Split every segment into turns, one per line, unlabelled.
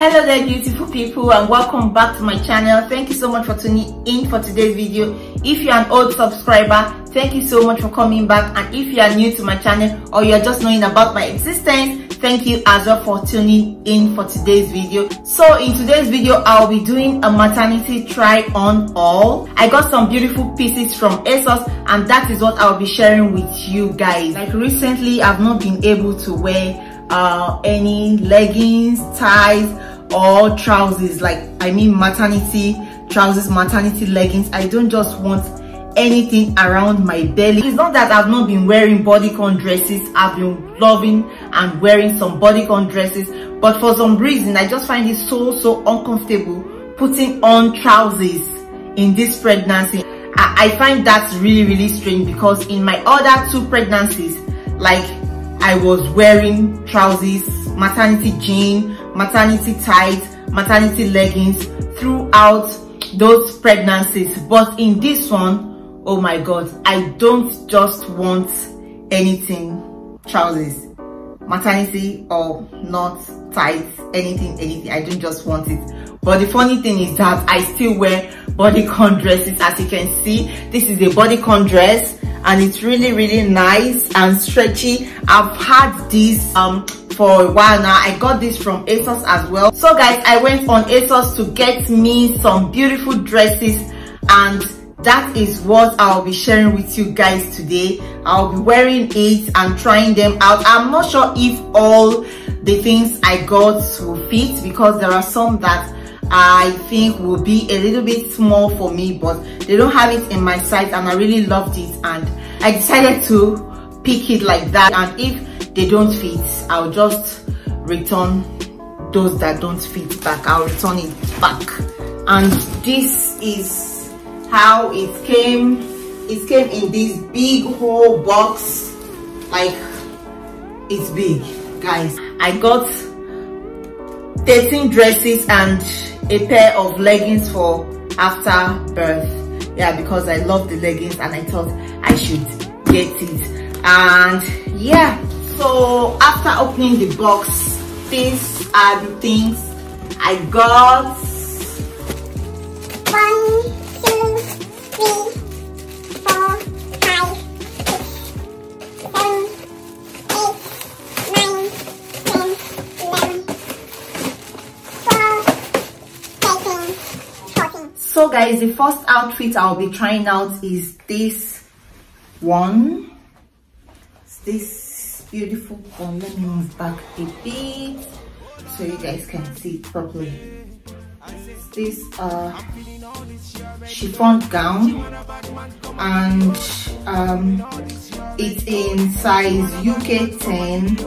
hello there beautiful people and welcome back to my channel. Thank you so much for tuning in for today's video. If you're an old subscriber thank you so much for coming back. And if you are new to my channel or you're just knowing about my existence thank you as well for tuning in for today's video. So in today's video i'll be doing a maternity try on all. I got some beautiful pieces from asos and that is what i'll be sharing with you guys. Like recently i've not been able to wear uh, any leggings ties or trousers like i mean maternity trousers maternity leggings. I don't just want anything around my belly. It's not that i've not been wearing bodycon dresses. I've been loving and wearing some bodycon dresses. But for some reason i just find it so so uncomfortable putting on trousers in this pregnancy. I, I find that's really really strange because in my other two pregnancies like i was wearing trousers maternity jean maternity tights, maternity leggings throughout those pregnancies. But in this one, oh my God, I don't just want anything, trousers, maternity or not tights, anything, anything. I don't just want it. But the funny thing is that I still wear bodycon dresses. As you can see, this is a bodycon dress and it's really, really nice and stretchy. I've had this um for a while now. I got this from asos as well. So guys i went on asos to get me some beautiful dresses. And that is what i'll be sharing with you guys today. I'll be wearing it and trying them out. I'm not sure if all the things i got will fit because there are some that I think will be a little bit small for me but they don't have it in my size and I really loved it and I decided to pick it like that. And if they don't fit i'll just return those that don't fit back. I'll return it back. And this is how it came. It came in this big whole box. Like it's big guys. I got 13 dresses and a pair of leggings for after birth. Yeah because i love the leggings and i thought i should get it. And yeah so after opening the box these are the things i got so guys the first outfit i'll be trying out is this one. It's this beautiful one. Let me move back a bit so you guys can see it properly. This uh chiffon gown and um it's in size uk 10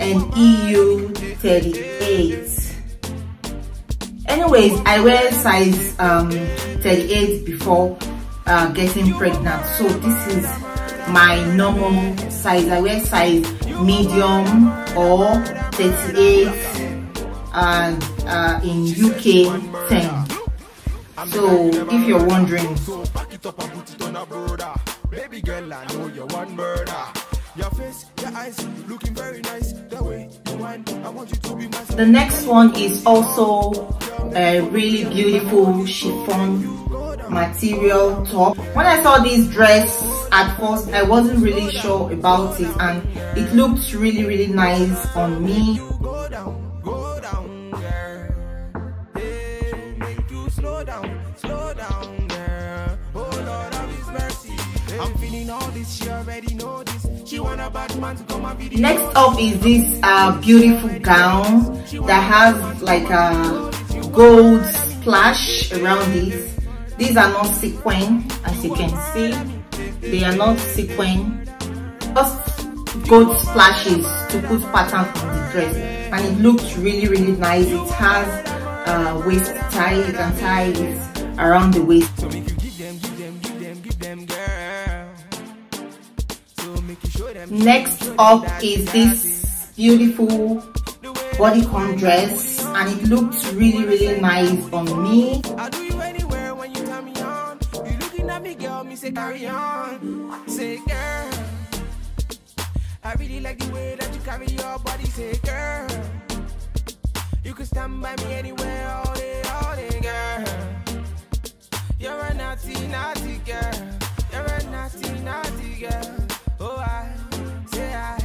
and eu 38 anyways i wear size um 38 before uh, getting pregnant. So this is my normal size. I wear size medium or 38 and uh, in uk 10 so if you're wondering
baby girl i know you're one murder your face your eyes looking very nice. The way you whine i want you to be my
the next one is also a really beautiful chiffon material top. When i saw this dress at first i wasn't really sure about it and it looked really really nice on me.
Go down go down girl hey make you slow down slow down girl. Oh lord of his mercy. I'm feeling all this she already know this. She want a bad man to come and be
next up is this uh, beautiful gown that has like a gold splash around it. These are not sequin as you can see. They are not sequin just gold splashes to put pattern on the dress. And it looks really really nice. It has uh, waist tie you can tie it around the waist.
So
next up is this beautiful bodycon dress and it looks really really nice on me
I'll do you anywhere when you turn me on. You looking at me, girl, me say carry on. Say girl, I really like the way that you carry your body. Say girl, You can stand by me anywhere, all day, all day, girl. You're a naughty, naughty girl. You're a naughty, naughty girl. Oh, I say I.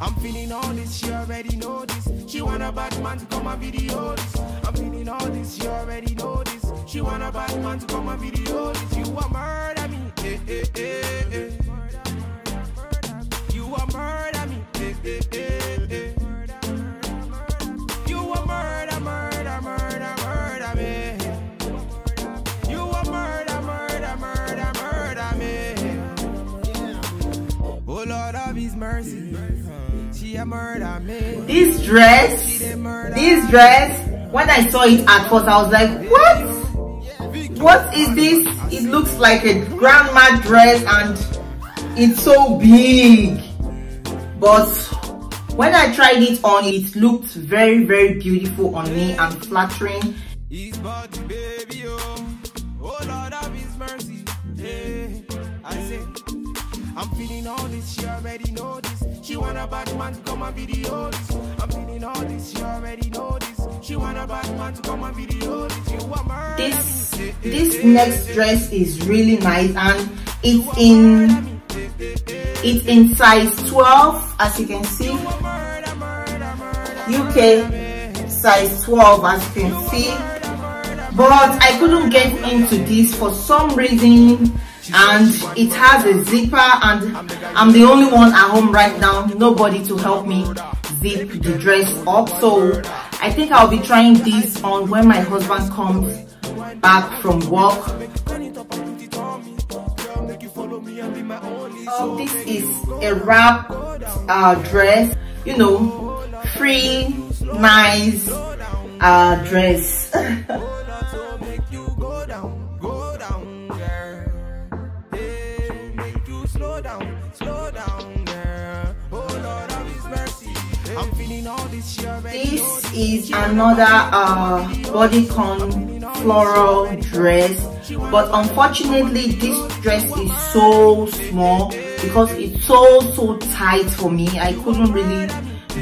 I'm feeling all this, she already know this. She want a bad man to come and video this. I'm feeling all this, she already know this. She want a bad man to come and video this. You a murder me, eh, eh, eh, eh. You a murder me, eh, eh, eh.
This dress, this dress, when I saw it at first, I was like, what? What is this? It looks like a grandma dress and it's so big. But when I tried it on, it looked very, very beautiful on me and flattering.
His body, baby, oh, oh Lord of His mercy. Hey, I say, I'm feeling all this, she already know. She want a bad man to come and video this. I'm feeling all this, she already know this. She want a bad man to come and video this. You a murder
This, this next dress is really nice and it's in, it's in size 12 as you can see. UK size 12 as you can see but I couldn't get into this for some reason and it has a zipper and I'm the only one at home right now nobody to help me zip the dress up so I think I'll be trying this on when my husband comes back from work Um,
soul.
this is a wrap uh, dress, you know, free, nice uh, dress.
this,
is another uh, bodycon floral dress, but unfortunately this dress is so small because it's so so tight for me. I couldn't really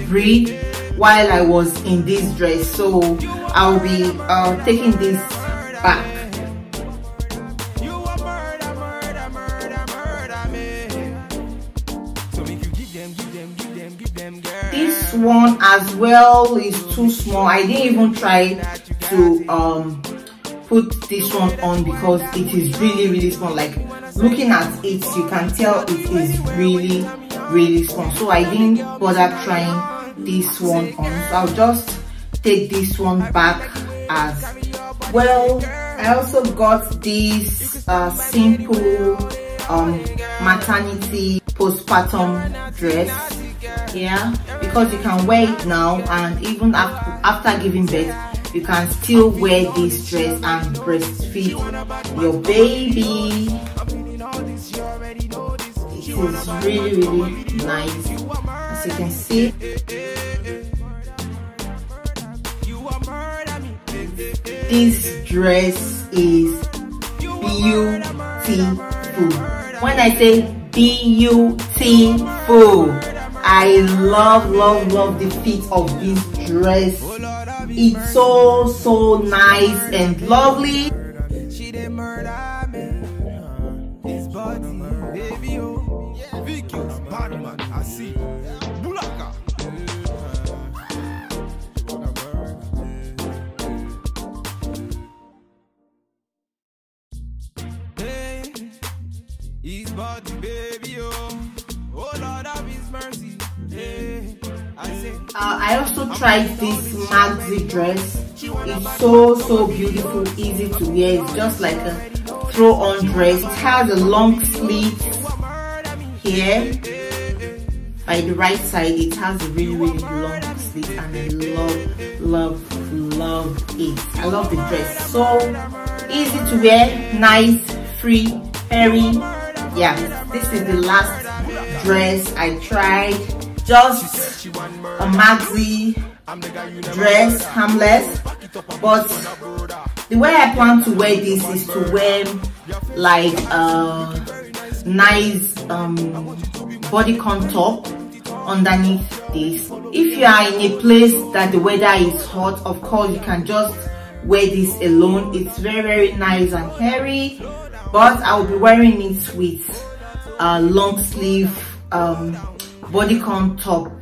breathe while I was in this dress, so I'll be uh, taking this back. One as well is too small. I didn't even try to um put this one on because it is really really small. Like looking at it you can tell it is really really small. So i didn't bother trying this one on. So i'll just take this one back as well. I also got this uh simple um maternity postpartum dress yeah because you can wear it now and even after giving birth you can still wear this dress and breastfeed your baby. It is really really nice. As you can see. This dress is beautiful. When i say beautiful i love love love the fit of this dress it's so so nice and lovely.
This body, baby, oh. Vicky, bad man, I see.
Uh, I also tried this maxi dress. It's so so beautiful, easy to wear. It's just like a throw-on dress. It has a long sleeve here. By the right side, it has a really really long sleeve, and I love love love it. I love the dress. So easy to wear, nice, free, airy. Yeah, this is the last dress I tried. Just a maxi dress, harmless. But the way I plan to wear this is to wear like a nice um, bodycon top underneath this if you are in a place that the weather is hot of course you can just wear this alone it's very very nice and hairy but i'll be wearing it with a long sleeve um bodycon top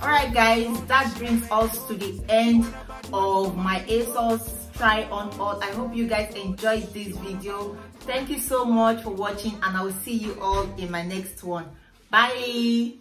Alright guys, that brings us to the end of my ASOS try on. I hope you guys enjoyed this video. Thank you so much for watching and I will see you all in my next one. Bye!